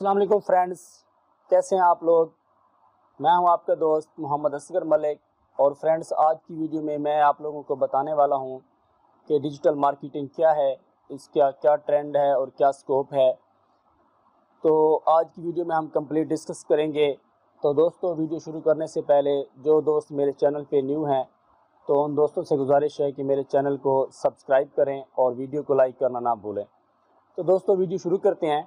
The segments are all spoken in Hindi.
असलम फ्रेंड्स, कैसे हैं आप लोग? मैं हूँ आपका दोस्त मोहम्मद असगर मलिक और फ्रेंड्स, आज की वीडियो में मैं आप लोगों को बताने वाला हूँ कि डिजिटल मार्केटिंग क्या है, इसका क्या ट्रेंड है और क्या स्कोप है। तो आज की वीडियो में हम कंप्लीट डिस्कस करेंगे। तो दोस्तों, वीडियो शुरू करने से पहले जो दोस्त मेरे चैनल पे न्यू हैं तो उन दोस्तों से गुजारिश है कि मेरे चैनल को सब्सक्राइब करें और वीडियो को लाइक करना ना भूलें। तो दोस्तों, वीडियो शुरू करते हैं।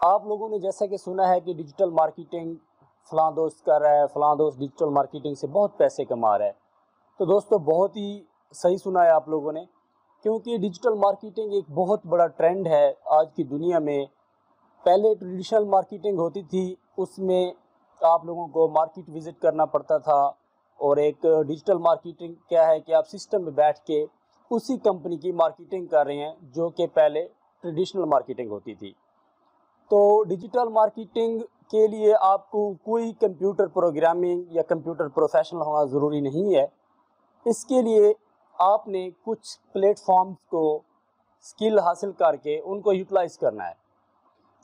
आप लोगों ने जैसा कि सुना है कि डिजिटल मार्केटिंग फ़लाँ दोस्त कर रहा है, फ़लाँ दोस्त डिजिटल मार्केटिंग से बहुत पैसे कमा रहा है। तो दोस्तों, बहुत ही सही सुना है आप लोगों ने, क्योंकि डिजिटल मार्केटिंग एक बहुत बड़ा ट्रेंड है आज की दुनिया में। पहले ट्रेडिशनल मार्केटिंग होती थी, उसमें आप लोगों को मार्केट विज़िट करना पड़ता था, और एक डिजिटल मार्केटिंग क्या है कि आप सिस्टम में बैठ के उसी कंपनी की मार्केटिंग कर रहे हैं, जो कि पहले ट्रेडिशनल मार्केटिंग होती थी। तो डिजिटल मार्केटिंग के लिए आपको कोई कंप्यूटर प्रोग्रामिंग या कंप्यूटर प्रोफेशनल होना ज़रूरी नहीं है। इसके लिए आपने कुछ प्लेटफॉर्म्स को स्किल हासिल करके उनको यूटिलाइज करना है।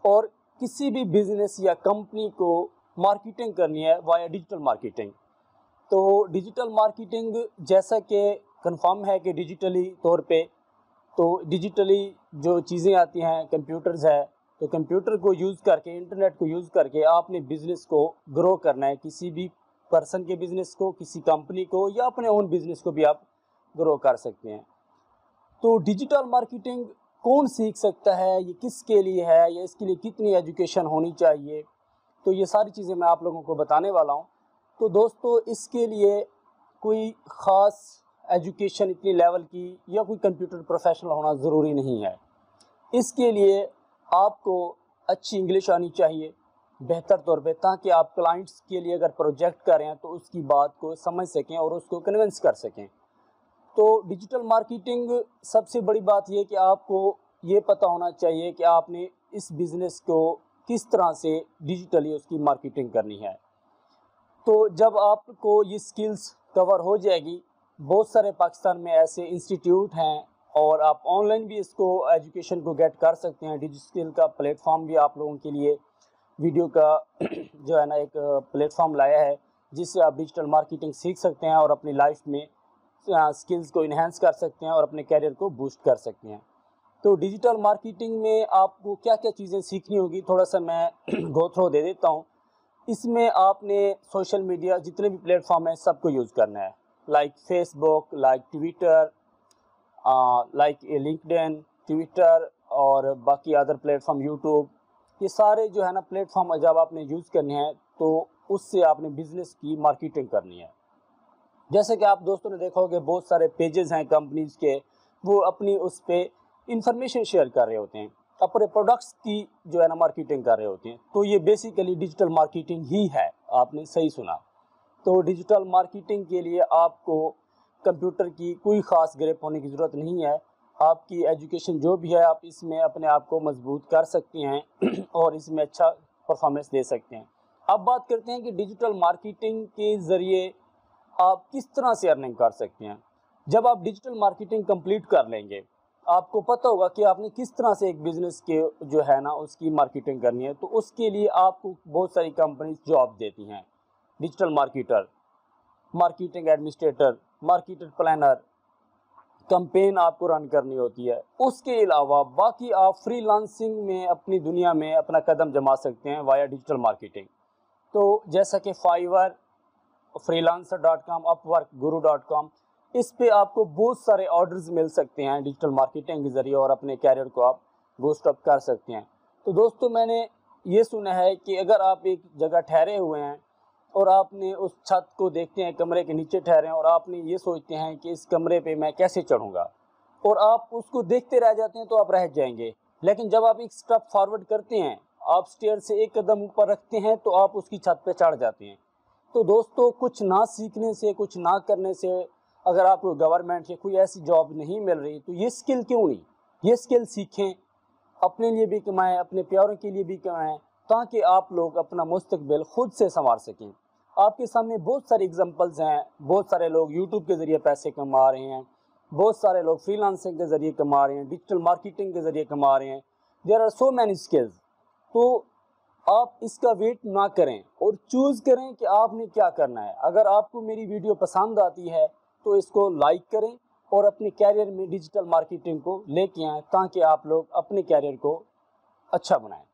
और किसी भी बिज़नेस या कंपनी को मार्केटिंग करनी है वाया डिजिटल मार्केटिंग। तो डिजिटल मार्केटिंग जैसा कि कंफर्म है कि डिजिटली तौर पे तो डिजिटली जो चीज़ें आती हैं, कंप्यूटर्स है तो कंप्यूटर को यूज़ करके, इंटरनेट को यूज़ करके आपने बिज़नेस को ग्रो करना है। किसी भी पर्सन के बिज़नेस को, किसी कंपनी को या अपने ओन बिज़नेस को भी आप ग्रो कर सकते हैं। तो डिजिटल मार्केटिंग कौन सीख सकता है? ये किसके लिए है? या इसके लिए कितनी एजुकेशन होनी चाहिए? तो ये सारी चीज़ें मैं आप लोगों को बताने वाला हूँ। तो दोस्तों, इसके लिए कोई ख़ास एजुकेशन इतनी लेवल की या कोई कंप्यूटर प्रोफेशनल होना ज़रूरी नहीं है। इसके लिए आपको अच्छी इंग्लिश आनी चाहिए, बेहतर तौर पे, ताकि आप क्लाइंट्स के लिए अगर प्रोजेक्ट कर रहे हैं तो उसकी बात को समझ सकें और उसको कन्विंस कर सकें। तो डिजिटल मार्केटिंग सबसे बड़ी बात यह कि आपको ये पता होना चाहिए कि आपने इस बिज़नेस को किस तरह से डिजिटली उसकी मार्केटिंग करनी है। तो जब आपको ये स्किल्स कवर हो जाएगी, बहुत सारे पाकिस्तान में ऐसे इंस्टीट्यूट हैं और आप ऑनलाइन भी इसको एजुकेशन को गेट कर सकते हैं। डिजिटल का प्लेटफॉर्म भी आप लोगों के लिए वीडियो का जो है ना एक प्लेटफॉर्म लाया है, जिससे आप डिजिटल मार्केटिंग सीख सकते हैं और अपनी लाइफ में स्किल्स को इन्हेंस कर सकते हैं और अपने कैरियर को बूस्ट कर सकते हैं। तो डिजिटल मार्केटिंग में आपको क्या क्या चीज़ें सीखनी होगी, थोड़ा सा मैं गो थ्रो दे देता हूँ। इसमें आपने सोशल मीडिया जितने भी प्लेटफॉर्म हैं, सबको यूज़ करना है। Like Facebook like Twitter like LinkedIn Twitter और बाकी अदर प्लेटफॉर्म यूट्यूब ये सारे जो है ना प्लेटफॉर्म जब आपने यूज़ करने हैं तो उससे आपने बिज़नेस की मार्केटिंग करनी है। जैसे कि आप दोस्तों ने देखा होगा, बहुत सारे पेजेस हैं कंपनीज़ के, वो अपनी उस पर इंफॉर्मेशन शेयर कर रहे होते हैं, अपने प्रोडक्ट्स की जो है ना मार्केटिंग कर रहे होते हैं। तो ये बेसिकली डिजिटल मार्केटिंग ही है, आपने सही सुना। तो डिजिटल मार्केटिंग के लिए आपको कंप्यूटर की कोई ख़ास ग्रेप होने की ज़रूरत नहीं है। आपकी एजुकेशन जो भी है, आप इसमें अपने आप को मज़बूत कर सकते हैं और इसमें अच्छा परफॉर्मेंस दे सकते हैं। अब बात करते हैं कि डिजिटल मार्केटिंग के ज़रिए आप किस तरह से अर्निंग कर सकते हैं। जब आप डिजिटल मार्केटिंग कंप्लीट कर लेंगे, आपको पता होगा कि आपने किस तरह से एक बिज़नेस के जो है ना, उसकी मार्केटिंग करनी है तो उसके लिए आपको बहुत सारी कंपनीज़ जॉब देती हैं। Digital marketer marketing administrator marketer planner campaign आपको रन करनी होती है। उसके अलावा बाकी आप फ्रीलांसिंग में अपनी दुनिया में अपना कदम जमा सकते हैं वाया डिजिटल मार्केटिंग तो जैसा कि Fiverr freelancer dot com Upwork Guru dot com इस पे आपको बहुत सारे ऑर्डर्स मिल सकते हैं डिजिटल मार्केटिंग के ज़रिए और अपने कैरियर को आप बूस्ट अप कर सकते हैं। तो दोस्तों मैंने ये सुना है कि अगर आप एक जगह ठहरे हुए हैं और आपने उस छत को देखते हैं, कमरे के नीचे ठहरे हैं और आपने ये सोचते हैं कि इस कमरे पे मैं कैसे चढ़ूँगा। और आप उसको देखते रह जाते हैं तो आप रह जाएँगे। लेकिन जब आप एक स्टेप फॉरवर्ड करते हैं, आप स्टेयर से एक कदम ऊपर रखते हैं तो आप उसकी छत पे चढ़ जाते हैं। तो दोस्तों, कुछ ना सीखने से, कुछ ना करने से अगर आपको गवर्नमेंट या कोई ऐसी जॉब नहीं मिल रही तो ये स्किल क्यों नहीं? ये स्किल सीखें। अपने लिए भी कमाएँ, अपने प्यारों के लिए भी कमाएँ। ताकि आप लोग अपना मुस्तबिल खुद से संवार सकें। आपके सामने बहुत सारे एग्जांपल्स हैं, बहुत सारे लोग यूट्यूब के ज़रिए पैसे कमा रहे हैं, बहुत सारे लोग फ्रीलांसिंग के ज़रिए कमा रहे हैं डिजिटल मार्केटिंग के ज़रिए कमा रहे हैं। There are so many skills तो आप इसका वेट ना करें और चूज़ करें कि आपने क्या करना है। अगर आपको मेरी वीडियो पसंद आती है तो इसको लाइक करें और अपने कैरियर में डिजिटल मार्केटिंग को लेके आएँ, ताकि आप लोग अपने कैरियर को अच्छा बनाएँ।